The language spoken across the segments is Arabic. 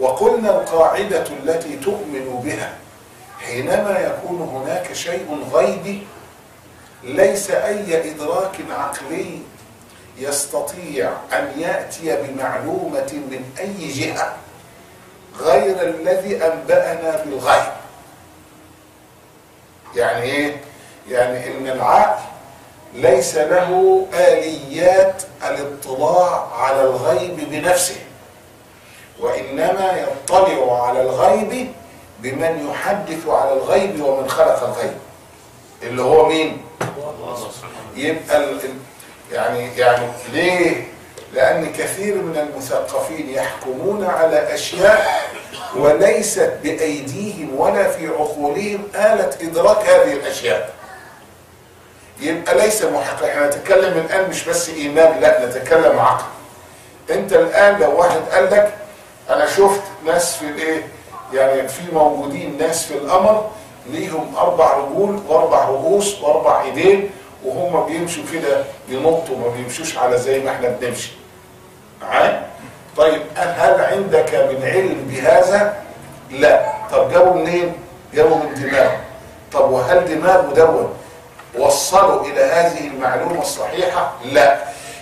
وقلنا القاعدة التي تؤمن بها حينما يكون هناك شيء غيبي ليس أي إدراك عقلي يستطيع أن يأتي بمعلومة من أي جهة غير الذي أنبأنا بالغيب يعني إيه؟ يعني إن العقل ليس له آليات الاطلاع على الغيب بنفسه وإنما يطلع على الغيب بمن يحدث على الغيب ومن خلق الغيب اللي هو مين؟ يبقى يعني يعني ليه؟ لأن كثير من المثقفين يحكمون على أشياء وليست بأيديهم ولا في عقولهم آلة إدراك هذه الأشياء. يبقى ليس محقق، إحنا نتكلم الآن مش بس إيمان، لا نتكلم عقل. أنت الآن لو واحد قال لك أنا شفت ناس في الإيه؟ يعني في موجودين ناس في القمر ليهم أربع رجول وأربع رؤوس وأربع إيدين وهم بيمشوا كده ينطوا ما بيمشوش على زي ما إحنا بنمشي. معايا؟ طيب هل عندك من علم بهذا؟ لا. طب جابوا منين؟ جابوا من دماغه. طب وهل دماغه دون وصلوا إلى هذه المعلومة الصحيحة؟ لا.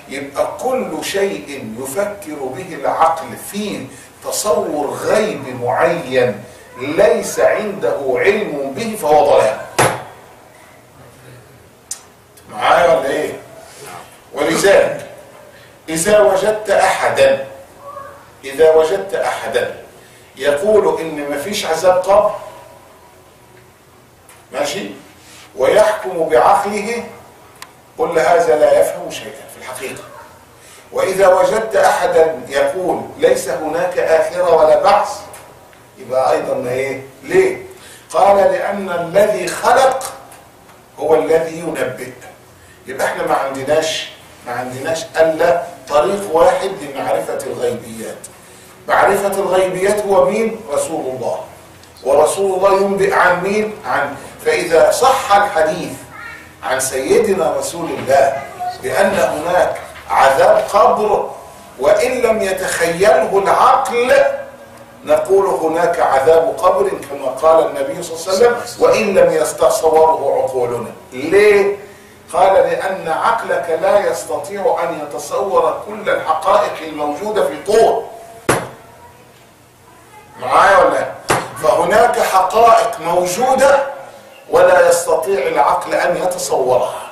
يبقى كل شيء يفكر به العقل في تصور غيب معين ليس عنده علم به فهو ضلال. معايا ولا إيه؟ ولذلك إذا وجدت أحدا إذا وجدت أحدا يقول إن مفيش عذاب قبر ماشي ويحكم بعقله قل هذا لا يفهم شيئا في الحقيقة. وإذا وجدت احدا يقول ليس هناك آخرة ولا بعث يبقى أيضا ما إيه؟ ليه؟ قال لأن الذي خلق هو الذي ينبئ يبقى إحنا ما عندناش ما عندناش ألا طريق واحد لمعرفة الغيبيات. معرفة الغيبيات هو مين؟ رسول الله. ورسول الله ينبئ عن مين؟ عن. فإذا صح الحديث عن سيدنا رسول الله بأن هناك عذاب قبر وإن لم يتخيله العقل نقول هناك عذاب قبر كما قال النبي صلى الله عليه وسلم وإن لم يستصوره عقولنا. ليه؟ قال لأن عقلك لا يستطيع أن يتصور كل الحقائق الموجودة في طور. معايا ولا؟ لا؟ فهناك حقائق موجودة ولا يستطيع العقل أن يتصورها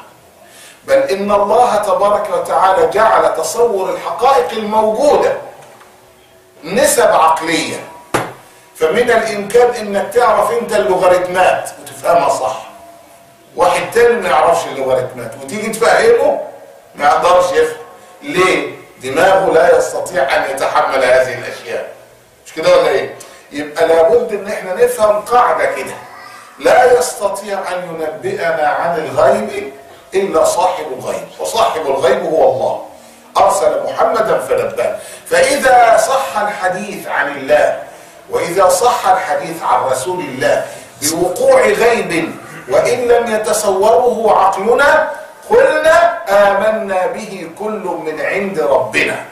بل إن الله تبارك وتعالى جعل تصور الحقائق الموجودة نسب عقلية. فمن الإمكان إنك تعرف أنت اللوغاريتمات وتفهمها صح. واحد تاني ما يعرفش اللوغاريتمات. وتيجي تفهمه ما يقدرش يفهم. ليه؟ دماغه لا يستطيع أن يتحمل هذه الأشياء. مش كده ولا إيه؟ يبقى لابد إن إحنا نفهم قاعدة كده. لا يستطيع أن ينبئنا عن الغيب إلا صاحب الغيب وصاحب الغيب هو الله. أرسل محمدا فنبأنا فإذا صح الحديث عن الله وإذا صح الحديث عن رسول الله بوقوع غيب وإن لم يتصوره عقلنا قلنا آمنا به كل من عند ربنا.